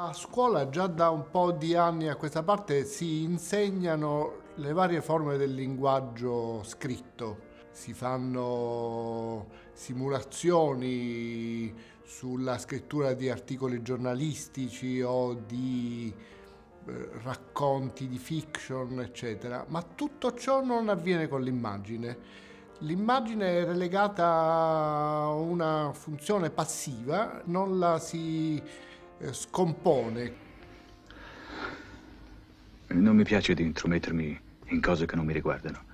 A scuola già da un po' di anni a questa parte si insegnano le varie forme del linguaggio scritto. Si fanno simulazioni sulla scrittura di articoli giornalistici o di eh, racconti di fiction, eccetera, ma tutto ciò non avviene con l'immagine. L'immagine è relegata a una funzione passiva, non la si scompone. Non mi piace di intromettermi in cose che non mi riguardano.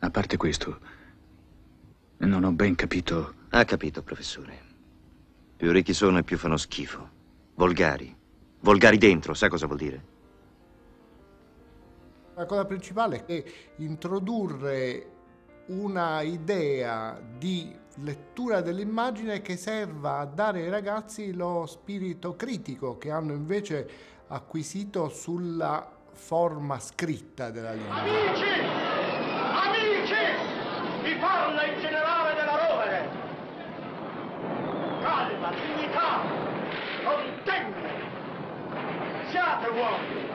A parte questo, non ho ben capito. Ha capito, professore. Più ricchi sono e più fanno schifo. Volgari. Volgari dentro, sa cosa vuol dire? La cosa principale è introdurre una idea di lettura dell'immagine che serva a dare ai ragazzi lo spirito critico che hanno invece acquisito sulla forma scritta della lingua. Amici! Amici! Vi parla il generale della Rovere! Calma, dignità, contenne! Siate uomini!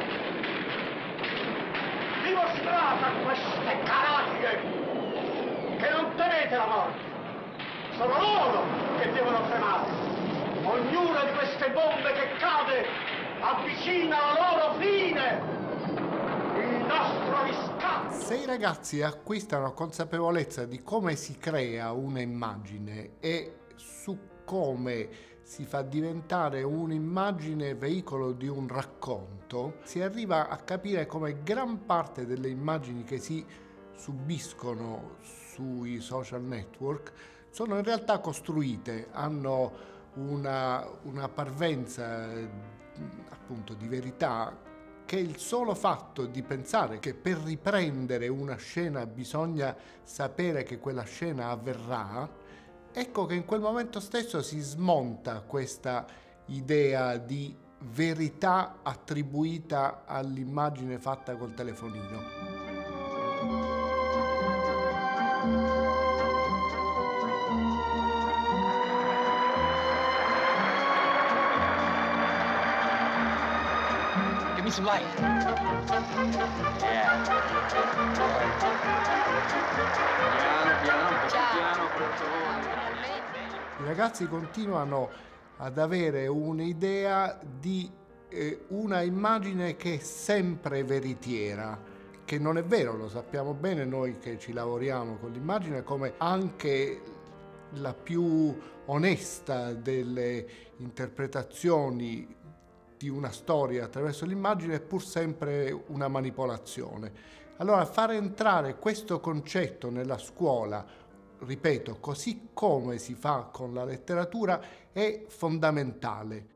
Dimostrate a queste canaglie che non temete la morte. Sono loro che devono tremare. Ognuna di queste bombe che cade avvicina la loro fine. Il nostro riscatto. Se i ragazzi acquistano consapevolezza di come si crea un'immagine e su come si fa diventare un'immagine veicolo di un racconto, si arriva a capire come gran parte delle immagini che si subiscono sui social network sono in realtà costruite, hanno una, una parvenza appunto di verità che il solo fatto di pensare che per riprendere una scena bisogna sapere che quella scena avverrà, ecco che in quel momento stesso si smonta questa idea di verità attribuita all'immagine fatta col telefonino. Me some light. Yeah. Piano, piano, piano, I ragazzi continuano ad avere un'idea di eh, una immagine che è sempre veritiera, che non è vero, lo sappiamo bene noi che ci lavoriamo con l'immagine, come anche la più onesta delle interpretazioni di una storia attraverso l'immagine è pur sempre una manipolazione. Allora far entrare questo concetto nella scuola, ripeto, così come si fa con la letteratura, è fondamentale.